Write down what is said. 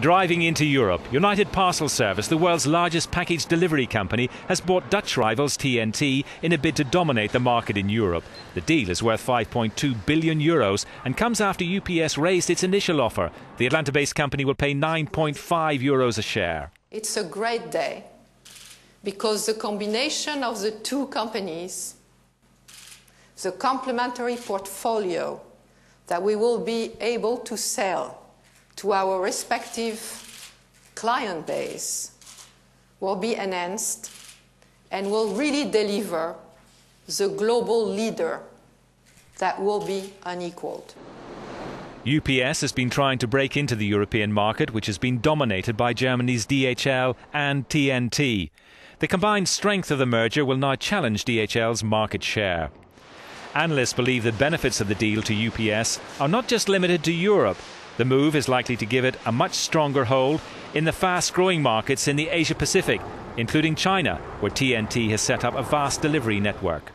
Driving into Europe, United Parcel Service, the world's largest package delivery company, has bought Dutch rivals TNT in a bid to dominate the market in Europe. The deal is worth 5.2 billion euros and comes after UPS raised its initial offer. The Atlanta-based company will pay 9.5 euros a share. It's a great day because the combination of the two companies, the complementary portfolio that we will be able to sell to our respective client base will be enhanced and will really deliver the global leader that will be unequaled. UPS has been trying to break into the European market, which has been dominated by Germany's DHL and TNT. The combined strength of the merger will now challenge DHL's market share. Analysts believe the benefits of the deal to UPS are not just limited to Europe, the move is likely to give it a much stronger hold in the fast growing markets in the Asia Pacific, including China, where TNT has set up a vast delivery network.